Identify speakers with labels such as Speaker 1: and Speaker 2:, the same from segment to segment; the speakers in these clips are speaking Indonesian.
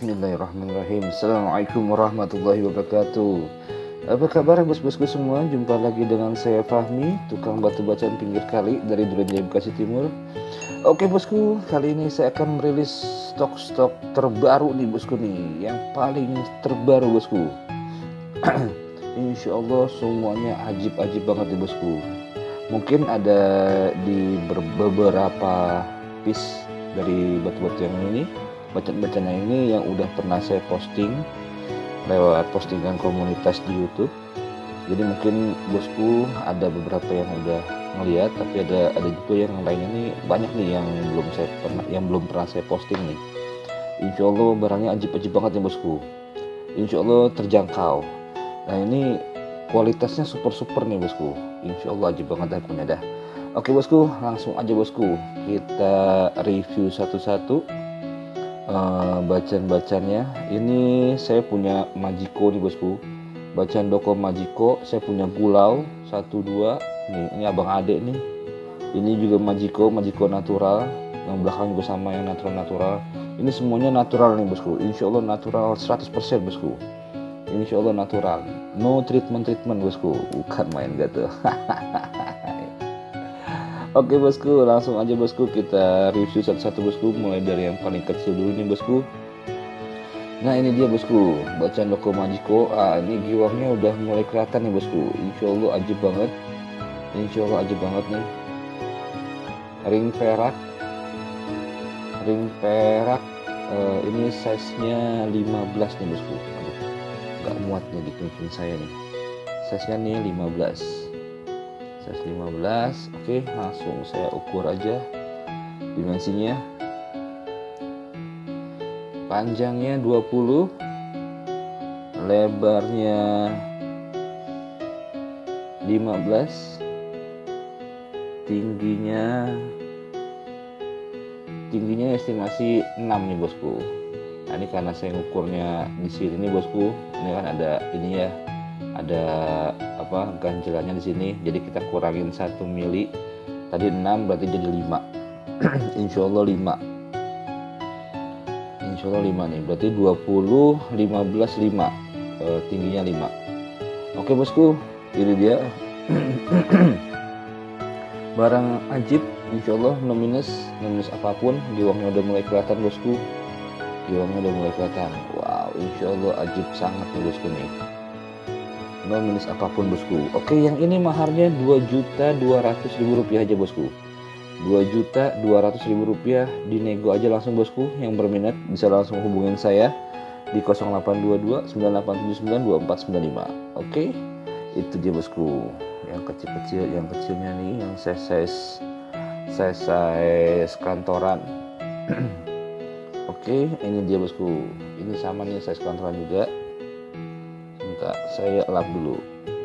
Speaker 1: Bismillahirrahmanirrahim. Assalamualaikum warahmatullahi wabarakatuh. Apa kabar bos-bosku semua? Jumpa lagi dengan saya Fahmi Tukang batu bacaan pinggir kali Dari Durenjaya Bekasi Timur. Oke bosku Kali ini saya akan merilis stok-stok terbaru nih bosku nih. Yang paling terbaru bosku. Insya Allah semuanya ajib-ajib banget nih bosku. Mungkin ada di beberapa piece dari batu-batu yang ini bacaan-bacaan ini yang udah pernah saya posting lewat postingan komunitas di YouTube. Jadi mungkin bosku ada beberapa yang udah ngeliat, tapi ada ada juga yang lainnya nih banyak nih yang belum saya pernah yang belum pernah saya posting nih. Insya Allah barangnya ajib-ajib banget ya bosku. Insya Allah terjangkau. Nah ini kualitasnya super super nih bosku. Insya Allah ajib banget dah punya dah. Oke bosku, langsung aja bosku kita review satu-satu uh, bacaan-bacanya. Ini saya punya Majiko nih bosku. Bacaan Doko Majiko, saya punya Gulau satu dua. Nih, ini abang adek nih. Ini juga Majiko, Majiko natural. Yang belakang juga sama yang natural-natural. Ini semuanya natural nih bosku. Insya Allah natural 100% bosku. Insya Allah natural. No treatment-treatment bosku. Bukan main gitu. Oke bosku, langsung aja bosku kita review satu-satu bosku mulai dari yang paling kecil dulu nih bosku. Nah ini dia bosku, bacaan Doko Majiko. Ah ini giwangnya udah mulai kelihatan nih bosku. Insya Allah ajib banget. Insya Allah ajib banget nih. Ring perak, ring perak. Uh, ini size-nya 15 nih bosku. Aduh, gak muat nih di saya nih. Size-nya nih 15 15 oke langsung saya ukur aja dimensinya. Panjangnya 20 lebarnya 15 tingginya tingginya estimasi 6 nih bosku. Nah ini karena saya ngukurnya di sini nih bosku. Ini kan ada ini ya ada apa ganjelannya di sini. Jadi kita kurangin satu mili. Tadi 6 berarti jadi 5 Insya Allah 5 Insya Allah 5 nih berarti 20 15 5 e, tingginya 5 oke bosku. Ini dia. Barang ajib Insya Allah no minus no minus apa pun. Giwangnya udah mulai kelihatan bosku. Giwangnya udah mulai kelihatan. Wow Insya Allah ajib sangat nih bosku nih no minus apa pun bosku. Oke yang ini maharnya 2 juta 200 ribu rupiah aja bosku. 2 juta 200 ribu rupiah dinego aja langsung bosku. Yang berminat bisa langsung hubungin saya di 0822 9879 2495 oke itu dia bosku. Yang kecil-kecil yang kecilnya nih yang size size size, size kantoran. Oke ini dia bosku. Ini sama nih size kantoran juga saya lap dulu.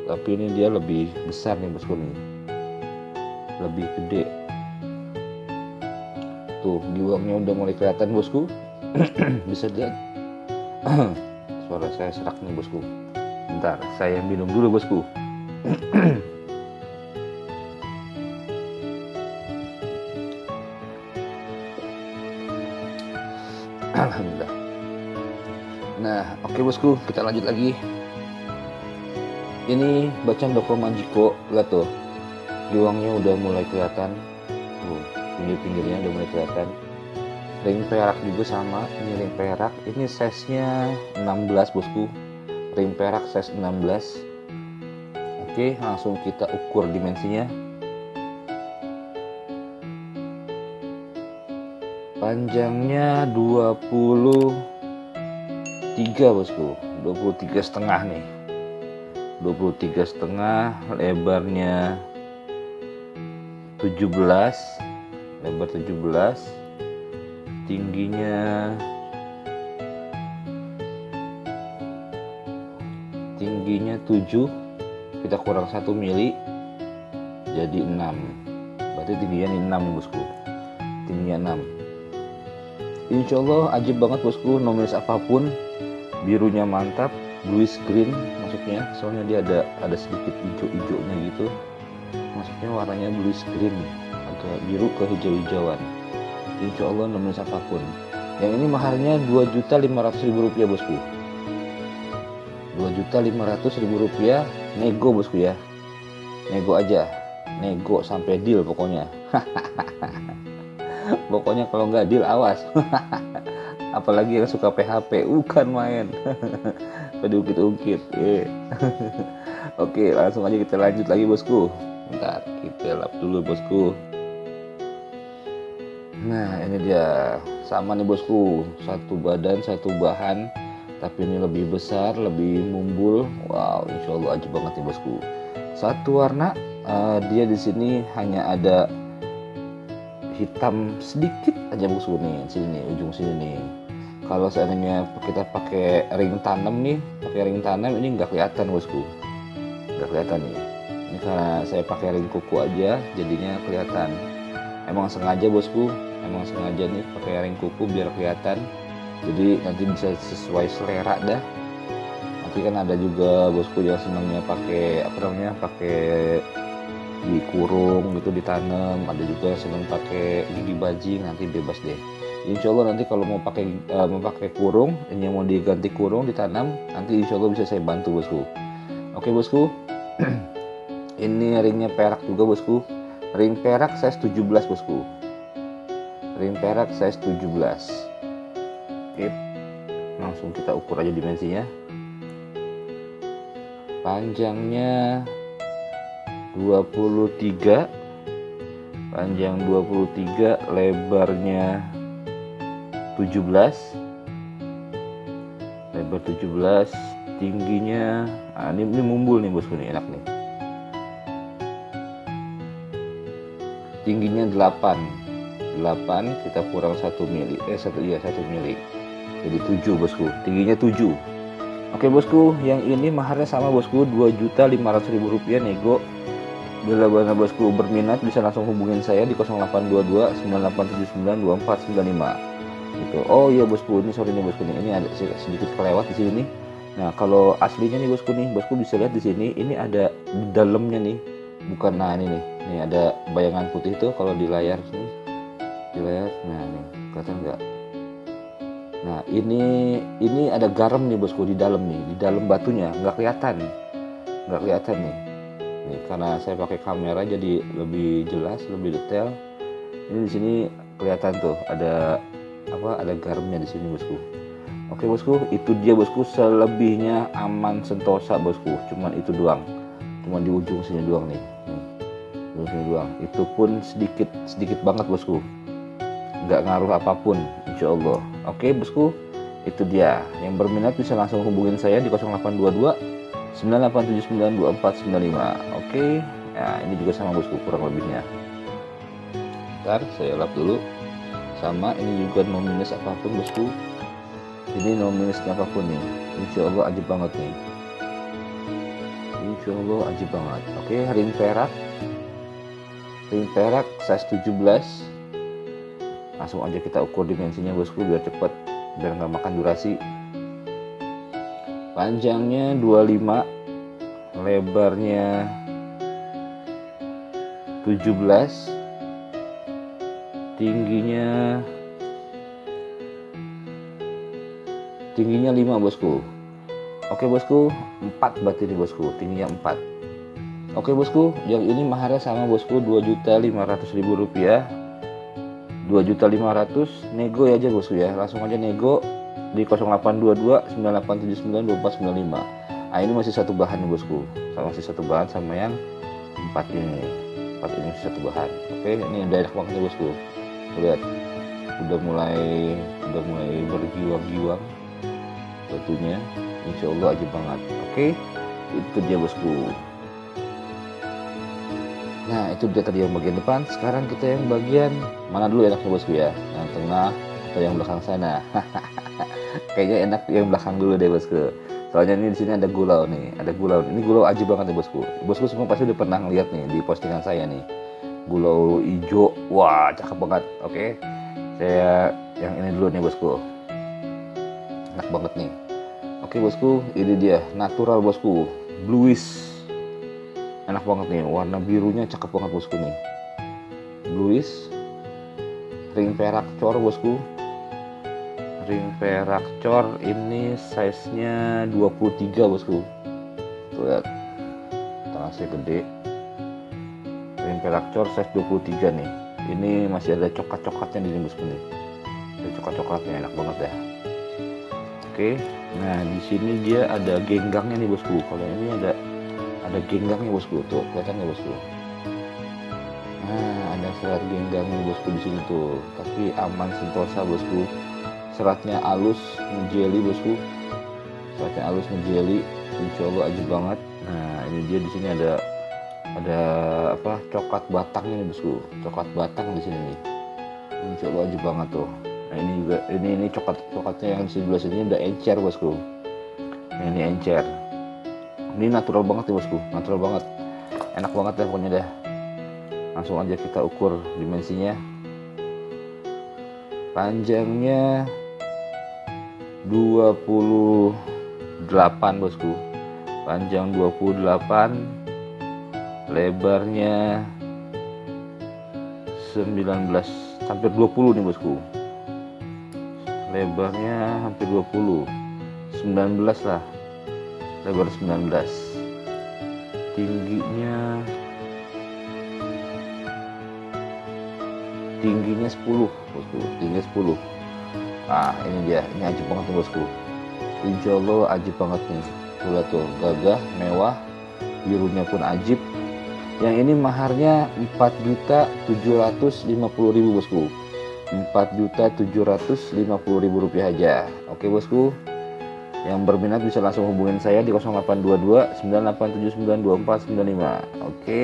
Speaker 1: Tapi ini dia lebih besar nih bosku nih. Lebih gede. Tuh giwangnya udah mulai kelihatan bosku. Bisa lihat suara saya serak nih bosku. Bentar saya minum dulu bosku. Nah, oke okay, bosku, kita lanjut lagi ini bacaan Doko Majiko lihat tuh. Giwangnya udah mulai kelihatan. Tuh pinggir-pinggirnya udah mulai kelihatan. Ring perak juga sama ini ring perak. Ini size nya 16 bosku. Ring perak size 16 oke langsung kita ukur dimensinya. Panjangnya 23 bosku. 23 setengah nih 23 setengah lebarnya 17 lebar 17 tingginya tingginya 7 kita kurang 1 mili jadi 6 berarti tingginya ini 6 bosku. Tingginya 6 Insya Allah ajib banget bosku nominus apa pun birunya mantap bluish green maksudnya. Soalnya dia ada ada sedikit hijau-hijaunya gitu. Maksudnya warnanya bluish green agak biru ke hijau-hijauan. Insya Allah nemuin apa pun yang ini maharnya 2.500.000 rupiah bosku. 2.500.000 rupiah nego bosku ya. Nego aja. Nego sampai deal pokoknya. Pokoknya kalau nggak deal awas. Apalagi yang suka PHP bukan main pada ukit-ukit yeah. oke langsung aja kita lanjut lagi bosku. Bentar kita lap dulu bosku. Nah ini dia. Sama nih bosku. Satu badan satu bahan tapi ini lebih besar lebih mumbul. Wow insya Allah aja banget nih bosku. Satu warna uh, dia di sini hanya ada hitam sedikit aja bosku nih sini nih ujung sini nih kalau seandainya kita pakai ring tanam nih pakai ring tanam ini nggak kelihatan bosku. Nggak kelihatan nih. Ini karena saya pakai ring kuku aja jadinya kelihatan. Emang sengaja bosku. Emang sengaja nih pakai ring kuku biar kelihatan. Jadi nanti bisa sesuai selera dah. Nanti kan ada juga bosku yang senangnya pakai apa namanya pakai dikurung gitu ditanam. Ada juga yang senang pakai gigi bajing nanti bebas deh insya Allah nanti kalau mau pakai uh, mau pakai kurung ini mau diganti kurung ditanam nanti insya Allah bisa saya bantu bosku. Oke bosku. Ini ringnya perak juga bosku. Ring perak size 17 bosku. Ring perak size 17 oke langsung kita ukur aja dimensinya. Panjangnya 23 panjang 23 lebarnya 17 lebar 17 tingginya nah, ini, ini mumbul nih bosku nih enak nih. Tingginya 8 8 kita kurang 1 mili eh satu iya 1 mili. Jadi 7 bosku. Tingginya 7 oke bosku yang ini maharnya sama bosku 2.500.000 rupiah nego. Bila mana bosku berminat bisa langsung hubungin saya di 0822 9879 2495 gitu. Oh iya bosku ini sorry nih bosku nih. Ini ada sedikit kelewat di sini nah kalau aslinya nih bosku nih bosku bisa lihat di sini ini ada di dalamnya nih. Bukan nah ini nih. Nih ada bayangan putih itu kalau di layar sini. Di layar nah nih kelihatan nggak? Nah ini ini ada garam nih bosku di dalam nih di dalam batunya. Nggak kelihatan. Nggak kelihatan nih. Nih karena saya pakai kamera jadi lebih jelas lebih detail. Ini di sini kelihatan tuh ada apa ada garamnya di sini bosku. Oke bosku itu dia bosku. Selebihnya aman sentosa bosku. Cuman itu doang. Cuman di ujung sini doang nih. Ujung sini doang. Itu pun sedikit sedikit banget bosku. Nggak ngaruh apa pun insya Allah oke bosku itu dia. Yang berminat bisa langsung hubungin saya di 0822 98792495 oke nah ini juga sama bosku kurang lebihnya. Ntar saya lap dulu sama ini juga no minus apa pun bosku. Ini no minusnya apa pun nih. Insya Allah ajib banget nih. Insya Allah ajib banget. Oke ring perak. Ring perak size 17 langsung aja kita ukur dimensinya bosku biar cepet. Biar nggak makan durasi. Panjangnya 25 lebarnya 17 tingginya tingginya 5 bosku. Oke bosku 4 berarti ini bosku. Tingginya 4 oke bosku yang ini maharnya sama bosku. 2.500.000 rupiah. 2.500 nego ya aja bosku ya. Langsung aja nego di 0822 9879 2495 nah ini masih satu bahan nih bosku. Sama masih satu bahan sama yang empat ini. Empat ini masih satu bahan. Oke ini udah enak banget nih bosku lihat udah mulai udah mulai bergiwang-giwang batunya insya Allah aja banget oke? Itu dia bosku. Nah itu dia tadi yang bagian depan. Sekarang kita yang bagian mana dulu enaknya bosku ya? Yang tengah atau yang belakang sana? Kayaknya enak yang belakang dulu deh bosku. Soalnya ini di sini ada gulau nih ada gulau. Ini gulau aja banget nih bosku. Bosku semua pasti udah pernah lihat nih di postingan saya nih gulau hijau. Wah cakep banget. Oke. Saya yang ini dulu nih bosku. Enak banget nih. Oke bosku. Ini dia. Natural bosku. Bluish. Enak banget nih. Warna birunya cakep banget bosku nih. Bluish. Ring perak cor bosku. Ring perak cor ini size nya 23 bosku. Tuh lihat. Saya gede ring perak cor size 23 nih. Ini masih ada coklat-coklatnya di bosku nih ada coklat-coklatnya enak banget ya. Oke nah di sini dia ada genggangnya nih bosku. Kalau ini ada ada genggangnya bosku. Tuh kelihatan nggak bosku? Nah ada serat genggangnya bosku di sini tuh. Tapi aman sentosa bosku. Seratnya halus ngejeli bosku. Seratnya halus ngejeli insya Allah aja banget. Nah ini dia di sini ada ada apa coklat batangnya nih bosku. Coklat batang di sini. Nih insya Allah aja banget tuh. Nah ini juga ini ini coklat coklatnya yang sebelah sini udah encer bosku. Nah, ini encer. Ini natural banget nih bosku. Natural banget. Enak banget deh pokoknya deh. Langsung aja kita ukur dimensinya. Panjangnya 28 bosku. Panjang 28 lebarnya 19 hampir 20 nih bosku. Lebarnya hampir 20 19 lah. Lebar 19 tingginya tingginya 10 bosku. Tingginya 10 ah ini dia. Ini ajib banget nih bosku. Insya Allah ajib banget nih. Tuh tuh gagah mewah birunya pun ajib yang ini maharnya 4 juta 750 ribu bosku. 4 juta 750 ribu rupiah aja. Oke bosku. Yang berminat bisa langsung hubungin saya di 0822 9879245 oke.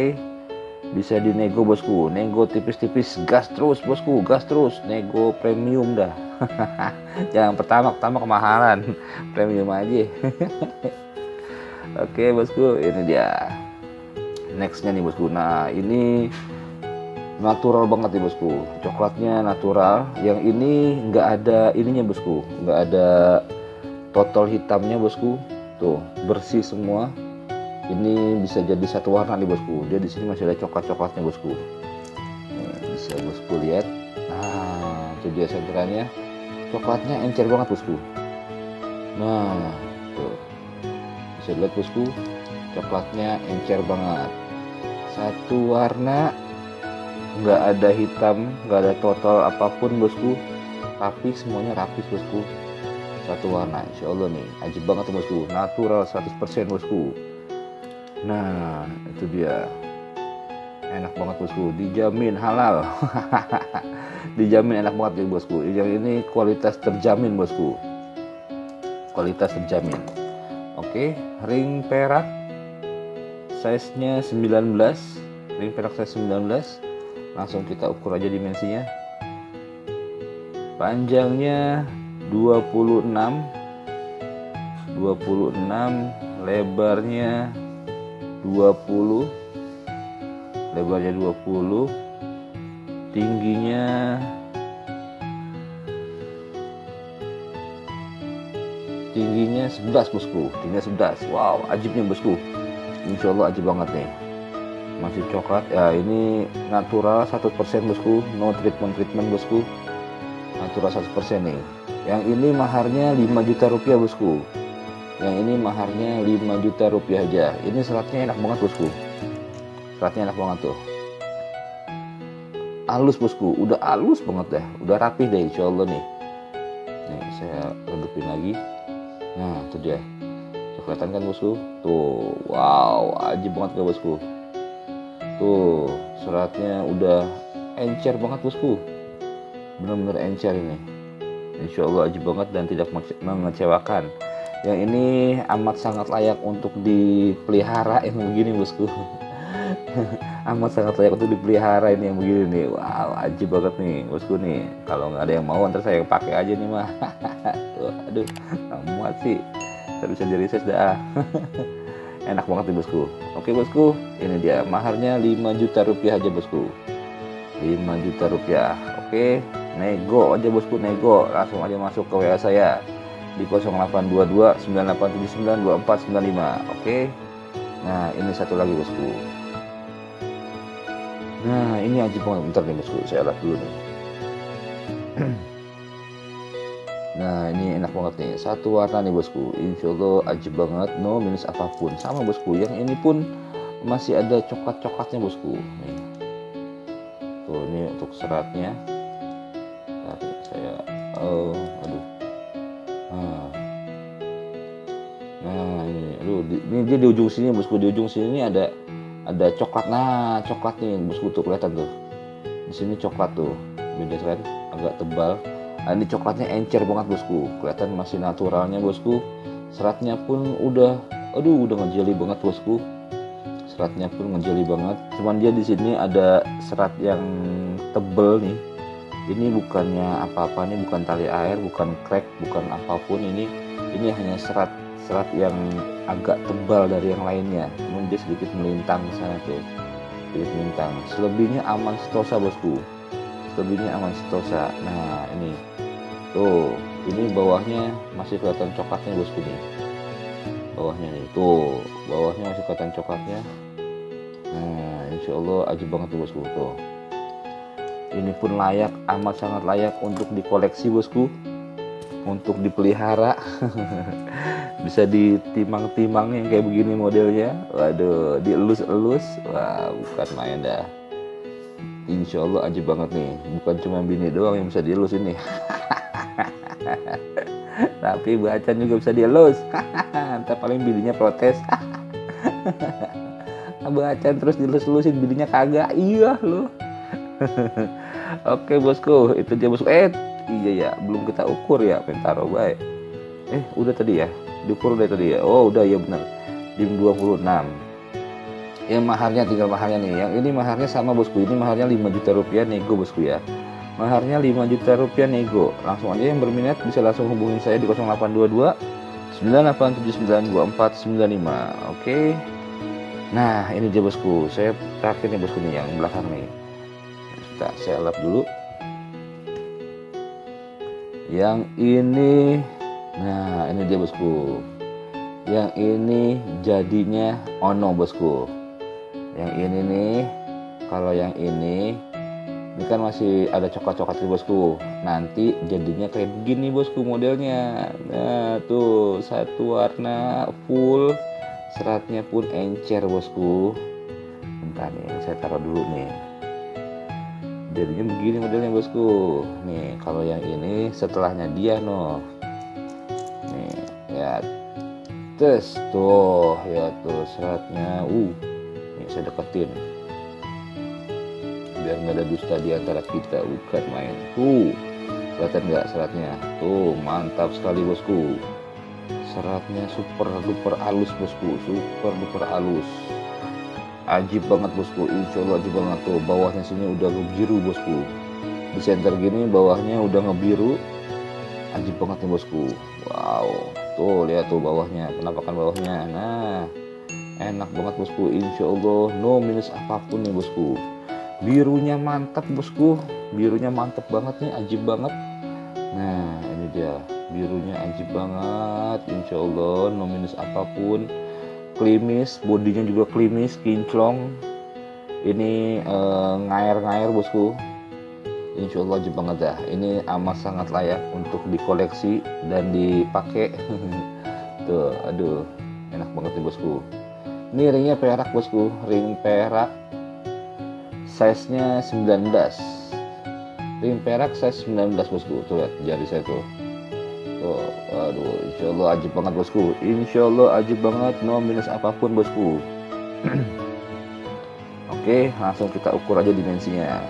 Speaker 1: Bisa dinego bosku. Nego tipis-tipis gas terus bosku. Gas terus. Nego premium dah. Jangan pertama pertama kemahalan. Premium aja. Oke bosku. Ini dia nextnya nih bosku. Nah ini natural banget nih bosku. Coklatnya natural. Yang ini nggak ada ininya bosku. Nggak ada total hitamnya bosku. Tuh bersih semua. Ini bisa jadi satu warna nih bosku. Dia di sini masih ada coklat coklatnya bosku. Nah, bisa bosku lihat. Nah itu dia coklatnya encer banget bosku. Nah tuh. Bisa lihat bosku. Coklatnya encer banget satu warna nggak ada hitam nggak ada total apa pun bosku tapi semuanya rapi bosku satu warna insya Allah nih ajib banget bosku natural 100% bosku Nah, itu dia. Enak banget bosku, dijamin halal. dijamin enak banget ya bosku. Yang ini kualitas terjamin bosku. Kualitas terjamin. Oke, ring perak size-nya 19. Ring perak size 19. Langsung kita ukur aja dimensinya. Panjangnya 26 26 lebarnya 20 lebarnya 20 tingginya tingginya 11 bosku tingginya 11 wow ajibnya bosku Insya Allah ajib banget nih. Masih coklat. Ya ini natural 100% bosku. No treatment treatment bosku. Natural 100% nih. Yang ini maharnya 5 juta rupiah bosku. Yang ini maharnya 5 juta rupiah aja. Ini seratnya enak banget bosku. Seratnya enak banget tuh. Halus bosku. Udah halus banget deh udah rapih deh insya Allah nih. Nih saya redupin lagi. Nah itu dia kelihatan kan bosku? Tuh wow aja banget gak bosku. Tuh seratnya udah encer banget bosku. Bener-bener encer ini. Insya Allah aja banget dan tidak mengecewakan. Yang ini amat sangat layak untuk dipelihara yang begini bosku. Amat sangat layak untuk dipelihara ini yang begini nih. Wow aja banget nih bosku nih. Kalau nggak ada yang mau ntar saya pakai aja nih mah. Aduh muat sih saya bisa jadi ses dah. Enak banget nih bosku. Oke bosku. Ini dia maharnya 5 juta rupiah aja bosku. 5 juta rupiah. Oke nego aja bosku nego. Langsung aja masuk ke WA saya. Di 0822 9879 2495 oke. Nah ini satu lagi bosku. Nah ini aja banget bentar nih bosku. Saya lihat dulu nih Nah ini enak banget nih. Satu warna nih bosku. Insya Allah ajib banget. No minus apa pun. Sama bosku. Yang ini pun Masih ada coklat-coklatnya bosku. Nih. Tuh ini untuk seratnya. Tadi saya Oh aduh. Nah. Nah ini. Aduh Ini dia di ujung sini bosku. Di ujung sini ini ada Ada coklat. Nah coklat nih bosku. Tuh kelihatan tuh. Di sini coklat tuh. Beda kan? Agak tebal nah, ini coklatnya encer banget bosku. Kelihatan masih naturalnya bosku. Seratnya pun udah aduh udah ngejeli banget bosku. Seratnya pun ngejeli banget. Cuman dia di sini ada serat yang tebel nih. Ini bukannya apa-apa nih bukan tali air bukan crack bukan apa pun ini. Ini hanya serat serat yang agak tebal dari yang lainnya. Namun dia sedikit melintang sana tuh. Sedikit melintang. Selebihnya aman setosa bosku selebihnya aman setosa nah ini. Tuh ini bawahnya masih kelihatan coklatnya bosku nih bawahnya nih. Tuh bawahnya masih kelihatan coklatnya. Nah insya Allah aja banget tuh bosku. Tuh. Ini pun layak amat sangat layak untuk dikoleksi bosku. Untuk dipelihara. Bisa ditimang-timang yang kayak begini modelnya. Waduh dielus-elus. Wah bukan main dah Insya Allah aja banget nih. Bukan cuma bini doang yang bisa dielus ini. Tapi bacan juga bisa dielus. Entah paling bininya protes. Bacan terus dilus-lusin bininya kagak. Iya loh oke bosku itu dia bosku. Eh iya ya. Belum kita ukur ya pentaro baik. Eh udah tadi ya? Diukur udah tadi ya? Oh udah ya benar. Dim 26 yang maharnya tinggal maharnya nih. Yang ini maharnya sama bosku. Ini maharnya 5 juta rupiah nego bosku ya. Maharnya 5 juta rupiah nego. Langsung aja yang berminat bisa langsung hubungin saya di 0822 987924995 oke. Nah ini dia bosku. Saya terakhir nih bosku nih yang belakang nih. Kita saya lap dulu. Yang ini nah ini dia bosku. Yang ini jadinya ono bosku yang ini nih kalau yang ini ini kan masih ada coklat-coklat di bosku. Nanti jadinya kayak begini bosku modelnya. Nah tuh satu warna full seratnya pun encer bosku. Bentar nih saya taruh dulu nih. Jadinya begini modelnya bosku. Nih kalau yang ini setelahnya dia no nih ya tes tuh ya tuh seratnya. Uh saya deketin. Biar nggak ada dusta di antara kita bukan main. Tuh kelihatan nggak seratnya? Tuh mantap sekali bosku. Seratnya super duper halus bosku. Super duper halus. Ajib banget bosku. Insya Allah ajib banget tuh. Bawahnya sini udah ngebiru bosku. Di center gini bawahnya udah ngebiru. Ajib banget nih bosku. Wow. Tuh lihat tuh bawahnya penampakan bawahnya. Nah enak banget bosku. Insya Allah no minus apa pun nih bosku. Birunya mantap bosku. Birunya mantap banget nih ajib banget. Nah ini dia. Birunya ajib banget. Insya Allah no minus apa pun. Klimis bodinya juga klimis kinclong. Ini eh, ngair-ngair bosku. Insya Allah ajib banget dah ini amat sangat layak untuk dikoleksi dan dipakai. Tuh aduh. Enak banget nih bosku ini ringnya perak bosku. Ring perak size nya 19 ring perak size 19 bosku. Tuh lihat jari saya tuh. Tuh aduh insya Allah ajib banget bosku. Insya Allah ajib banget no minus apa pun bosku. Oke langsung kita ukur aja dimensinya.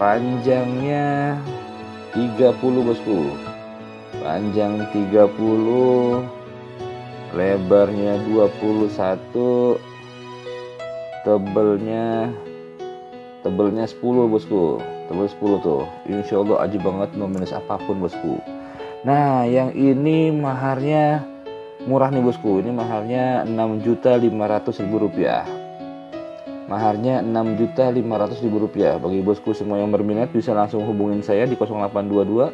Speaker 1: Panjangnya 30 bosku. Panjang 30 lebarnya 21 tebelnya tebelnya 10 bosku. Tebel 10 tuh. Insya Allah aja banget no minus apa pun bosku. Nah yang ini maharnya murah nih bosku. Ini maharnya 6 juta 500 ribu rupiah. Maharnya 6 juta 500 ribu rupiah. Bagi bosku semua yang berminat bisa langsung hubungin saya di 0822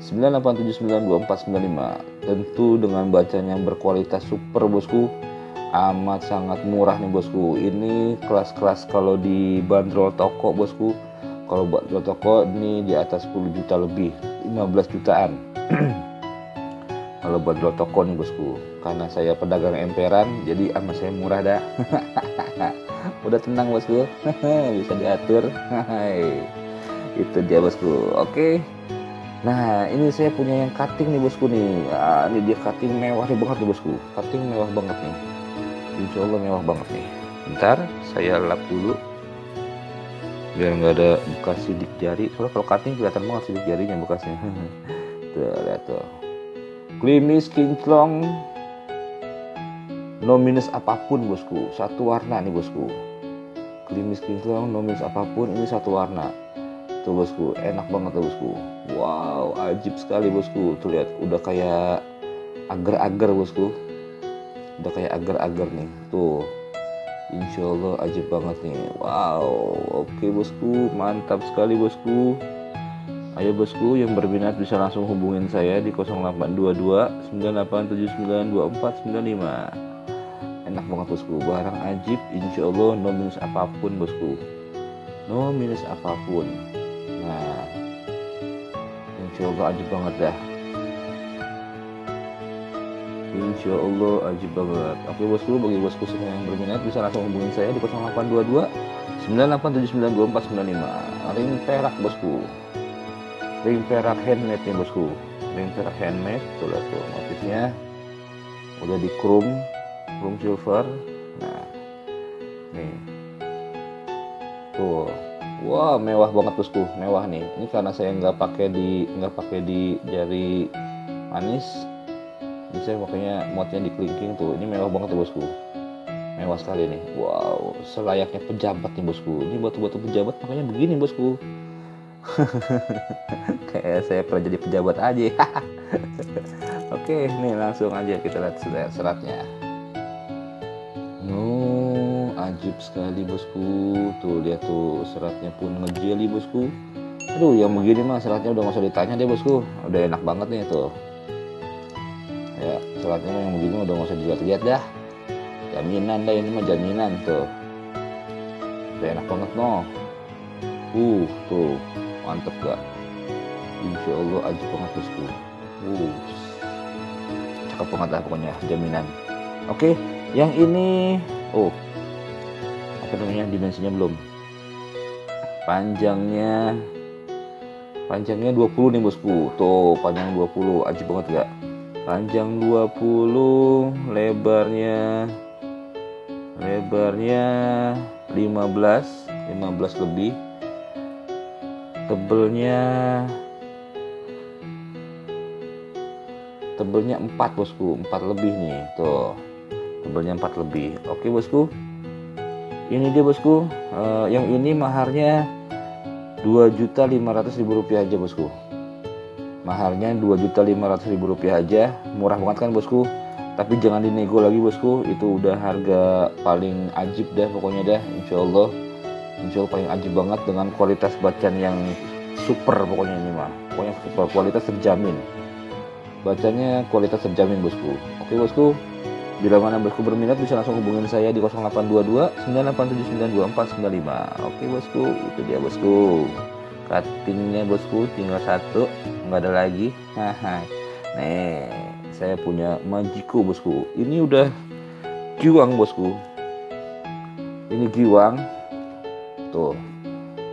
Speaker 1: 987924495 tentu dengan bacaan yang berkualitas super bosku. Amat sangat murah nih bosku. Ini kelas-kelas kalau di bandrol toko bosku. Kalau buat dua toko ini di atas 10 juta lebih. 15 jutaan. Kalau buat dua toko nih bosku. Karena saya pedagang emperan jadi ama saya murah dah. Udah tenang bosku. Bisa diatur. Itu dia bosku. Oke nah ini saya punya yang cutting nih bosku nih. Nah, ini dia cutting mewah nih banget nih bosku. Cutting mewah banget nih. Insya Allah mewah banget nih. Bentar saya lap dulu. Biar nggak ada bekas sidik jari. Soalnya kalau cutting kelihatan banget sidik jarinya bekasnya. Tuh lihat tuh. Klimis kinclong. No minus apa pun bosku. Satu warna nih bosku. Klimis kinclong no minus apa pun ini satu warna tuh bosku enak banget tuh bosku. Wow ajib sekali bosku. Tuh lihat udah kayak agar-agar bosku. Udah kayak agar-agar nih. Tuh Insya Allah ajib banget nih. Wow oke bosku mantap sekali bosku. Ayo bosku yang berminat bisa langsung hubungin saya di 0822 9879 2495 enak banget bosku barang ajib insya Allah no minus apa pun bosku. No minus apa pun insya Allah ajib banget dah. Insya Allah ajib banget. Oke bosku bagi bosku semua yang berminat bisa langsung hubungin saya di 0822 9879 2495 ring perak bosku. Ring perak handmade nih bosku. Ring perak handmade tuh lihat tuh motifnya. Udah di chrome chrome silver wah mewah banget bosku. Mewah nih. Ini karena saya nggak pakai di nggak pakai di jari manis. Ini saya makanya modnya di kelingking tuh. Ini mewah banget tuh bosku. Mewah sekali nih. Wow selayaknya pejabat nih bosku. Ini batu-batu pejabat makanya begini bosku. Kayak saya pernah jadi pejabat aja. Oke nih langsung aja kita lihat seratnya no ajib sekali bosku. Tuh lihat tuh seratnya pun ngejeli bosku. Aduh yang begini mah seratnya udah gak usah ditanya deh bosku. Udah enak banget nih tuh. Ya seratnya yang begini udah gak usah dilihat-lihat dah. Jaminan dah ini mah jaminan tuh. Udah enak banget no uh tuh. Mantep gak? Insya Allah aja banget bosku. Uh, cakep banget lah pokoknya jaminan. Oke yang ini. Oh apa namanya dimensinya belum. Panjangnya panjangnya 20 nih bosku. Tuh panjang 20 aja banget gak panjang 20 lebarnya lebarnya 15 15 lebih. Tebelnya tebelnya 4 bosku. 4 lebih nih tuh. Tebelnya 4 lebih. Oke bosku ini dia bosku. Uh, yang ini maharnya 2.500.000 rupiah aja bosku. Maharnya 2.500.000 rupiah aja. Murah banget kan bosku? Tapi jangan dinego lagi bosku. Itu udah harga paling ajib dah pokoknya dah. Insya Allah. Insya Allah paling ajib banget dengan kualitas bacaan yang super pokoknya ini mah. Pokoknya super kualitas terjamin. Bacanya kualitas terjamin bosku. Oke bosku bila mana bosku berminat bisa langsung hubungin saya di 0822 98792495 oke bosku. Itu dia bosku. Cuttingnya bosku tinggal satu. Nggak ada lagi. Haha. Nih saya punya Majiko bosku. Ini udah giwang bosku. Ini giwang. Tuh.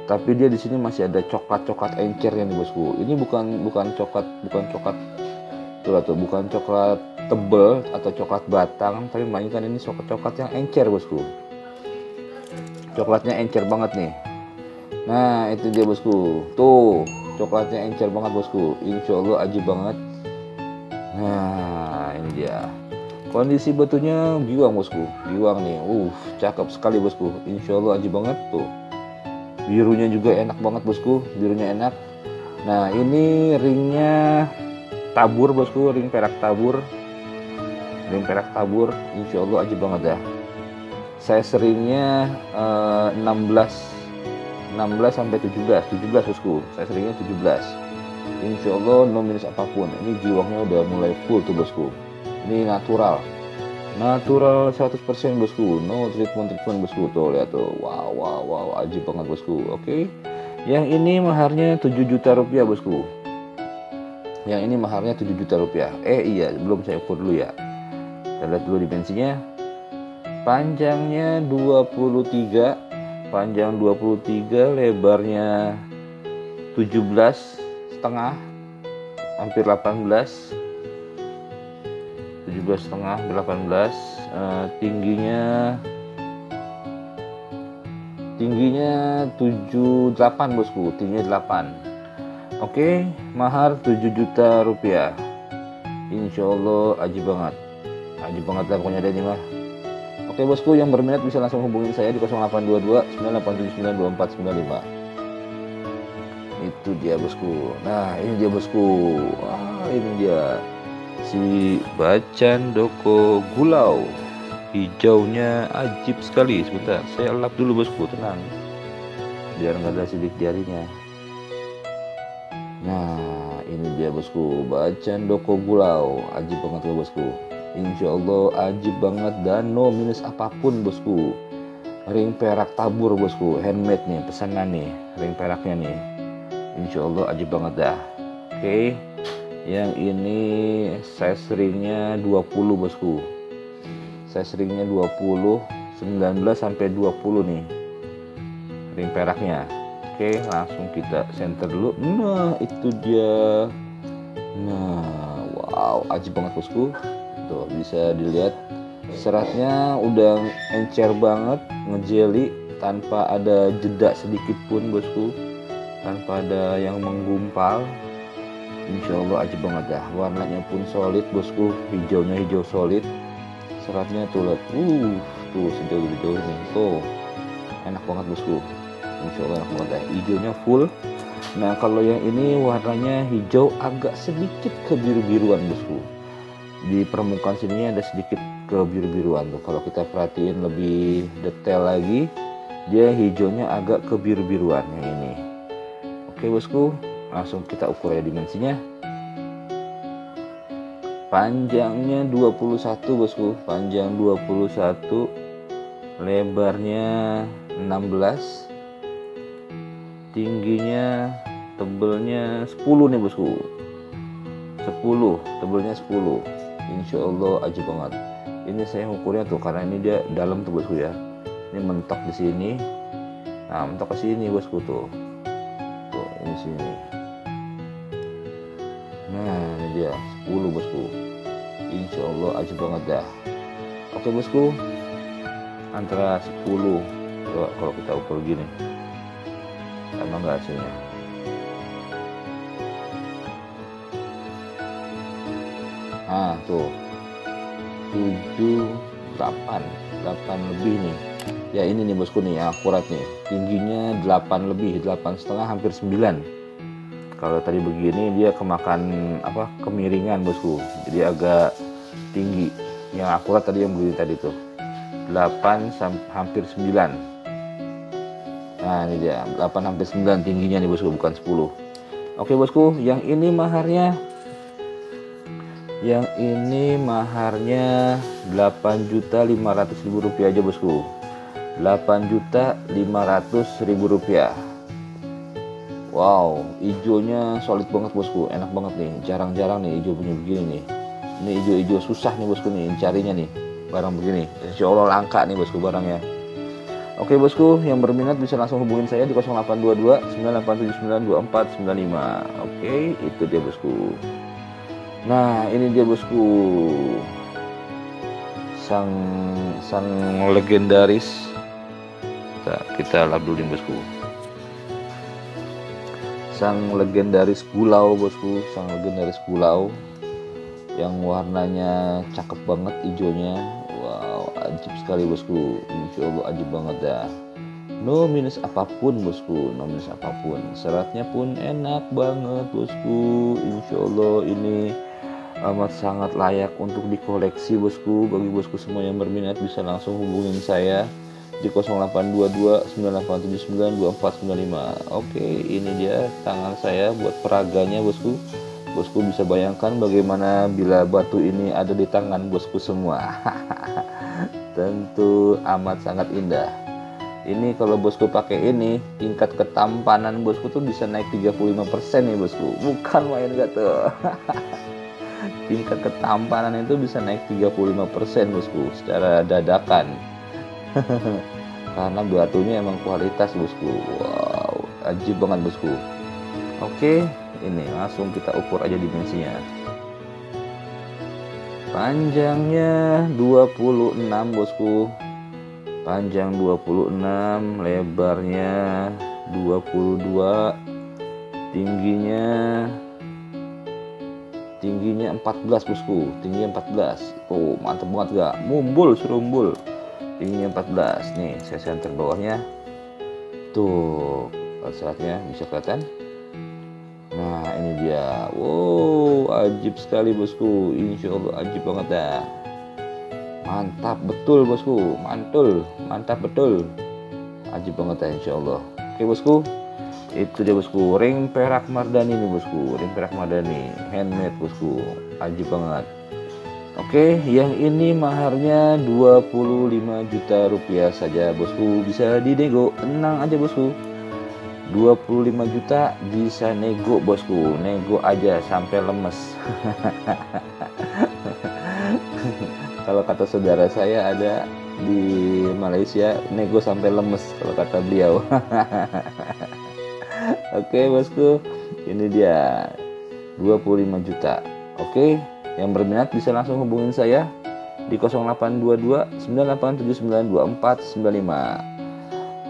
Speaker 1: Tapi dia di sini masih ada coklat-coklat encernya nih bosku. Ini bukan bukan coklat bukan coklat tuh tuh. Bukan coklat tebel atau coklat batang tapi melainkan ini coklat yang encer bosku. Coklatnya encer banget nih. Nah itu dia bosku. Tuh coklatnya encer banget bosku. Insya Allah aji banget. Nah ini dia. Kondisi batunya giwang bosku. Giwang nih. Uh cakep sekali bosku. Insya Allah aji banget tuh. Birunya juga enak banget bosku. Birunya enak. Nah ini ringnya tabur bosku. Ring perak tabur ring perak tabur insya Allah aja banget ya. Saya seringnya uh, 16 16 sampai 17 17 bosku. Saya seringnya 17 insya Allah no minus apa pun. Ini jiwangnya udah mulai full tuh bosku. Ini natural. Natural 100% bosku. No treatment treatment bosku. Tuh lihat tuh. Wow wow wow. Ajib banget bosku. Oke. Okay? yang ini maharnya 7 juta rupiah bosku. Yang ini maharnya 7 juta rupiah. Eh iya belum saya ukur dulu ya kita lihat dulu dimensinya. Panjangnya 23 panjang 23 lebarnya 17 setengah hampir 18 17 setengah 18 uh, tingginya tingginya 78 bosku. Tingginya 8 oke mahar 7 juta rupiah. Insya Allah aji banget aji banget lah pokoknya ada mah. Oke bosku yang berminat bisa langsung hubungin saya di 0822 9879245 itu dia bosku. Nah ini dia bosku. Ah ini dia. Si bacan doko gulau. Hijaunya ajib sekali. Sebentar saya lap dulu bosku. Tenang. Biar nggak ada sidik jarinya. Nah ini dia bosku. Bacan doko gulau. Ajib banget ya bosku Insya Allah ajib banget dan no minus apa pun bosku. Ring perak tabur bosku. Handmade nih pesanan nih ring peraknya nih. Insya Allah ajib banget dah. Oke okay. yang ini size ringnya 20 bosku. Size ringnya 20 19 sampai 20 nih ring peraknya. Oke langsung kita center dulu. Nah itu dia. Nah wow aji banget bosku tuh bisa dilihat seratnya udah encer banget ngejeli tanpa ada jeda sedikit pun bosku. Tanpa ada yang menggumpal. Insya Allah aja banget dah. Warnanya pun solid bosku. Hijaunya hijau solid. Seratnya tuh lihat uh tuh sejauh jauh nih tuh enak banget bosku. Insya Allah enak banget ya hijaunya full. Nah kalau yang ini warnanya hijau agak sedikit kebiru-biruan bosku di permukaan sini ada sedikit kebiru-biruan tuh. Kalau kita perhatiin lebih detail lagi dia hijaunya agak kebiru-biruan ini. Oke bosku langsung kita ukur ya dimensinya. Panjangnya 21 bosku. Panjang 21 lebarnya 16 tingginya tebelnya 10 nih bosku. 10 tebelnya 10 Insya Allah aja banget. Ini saya ukurnya tuh karena ini dia dalam tuh bosku ya. Ini mentok di sini. Nah mentok ke sini bosku tuh. Tuh ini sini. Nah ini dia 10 bosku. Insya Allah aja banget dah. Oke bosku. Antara 10 coba kalau kita ukur gini. Sama nggak hasilnya ah tuh. 7 8 8 lebih nih. Ya ini nih bosku nih akurat nih. Tingginya 8 lebih 8 setengah hampir 9 kalau tadi begini dia kemakan apa kemiringan bosku. Jadi agak tinggi. Yang akurat tadi yang begini tadi tuh. 8 hampir 9 nah ini dia. 8 hampir 9 tingginya nih bosku bukan 10 oke bosku yang ini maharnya yang ini maharnya 8 juta 500 ribu rupiah aja bosku. 8 juta 500 ribu rupiah. Wow hijaunya solid banget bosku. Enak banget nih. Jarang-jarang nih hijau punya begini nih. Ini hijau-hijau susah nih bosku nih carinya nih. Barang begini. Insya Allah langka nih bosku barangnya. Oke bosku yang berminat bisa langsung hubungin saya di 0822 9879 Oke itu dia bosku Nah ini dia bosku. Sang sang legendaris. Kita, kita nih bosku. Sang legendaris pulau bosku. Sang legendaris pulau yang warnanya cakep banget hijaunya. Wow ajib sekali bosku. Insya Allah ajib banget dah. No minus apa pun bosku. No minus apa pun. Seratnya pun enak banget bosku. Insya Allah ini amat sangat layak untuk dikoleksi bosku. Bagi bosku semua yang berminat bisa langsung hubungin saya di 0822 9879 2495 oke ini dia tangan saya buat peraganya bosku. Bosku bisa bayangkan bagaimana bila batu ini ada di tangan bosku semua. Tentu amat sangat indah. Ini kalau bosku pakai ini tingkat ketampanan bosku tuh bisa naik 35% nih bosku. Bukan main gak tuh tingkat ketampanan itu bisa naik 35% bosku secara dadakan. Karena batunya emang kualitas bosku. Wow ajib banget bosku. Oke ini langsung kita ukur aja dimensinya. Panjangnya 26 bosku. Panjang 26 lebarnya 22 tingginya tingginya 14 bosku. Tingginya 14 oh mantep banget gak mumbul serumbul. Tingginya 14 nih saya center bawahnya. Tuh saatnya bisa kelihatan. Nah ini dia. Wow ajib sekali bosku. Insya Allah ajib banget dah. Mantap betul bosku. Mantul mantap betul. Ajib banget ya insya Allah oke bosku itu dia bosku ring perak mardani nih bosku ring perak mardani handmade bosku ajib banget. Oke yang ini maharnya 25 juta rupiah saja bosku bisa dinego tenang aja bosku 25 juta bisa nego bosku nego aja sampai lemes. Kalau kata saudara saya ada di Malaysia nego sampai lemes kalau kata beliau oke bosku. Ini dia. 25 juta. Oke yang berminat bisa langsung hubungin saya di 0822 98792495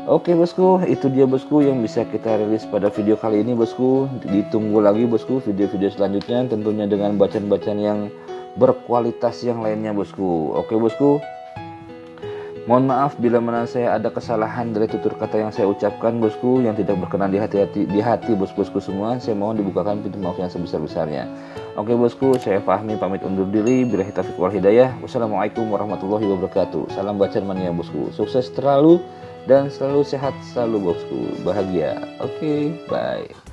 Speaker 1: Oke bosku, itu dia bosku yang bisa kita rilis pada video kali ini bosku. Ditunggu lagi bosku video-video selanjutnya tentunya dengan bacaan-bacaan yang berkualitas yang lainnya bosku. Oke bosku Mohon maaf bila mana saya ada kesalahan dari tutur kata yang saya ucapkan bosku yang tidak berkenan di hati-hati di hati bos-bosku semua. Saya mohon dibukakan pintu maaf yang sebesar-besarnya. Oke bosku, saya Fahmi pamit undur diri. Bila taufiq wal hidayah. Wassalamualaikum warahmatullahi wabarakatuh. Salam bacaan mania bosku. Sukses terlalu dan selalu sehat selalu bosku. Bahagia. Oke, bye.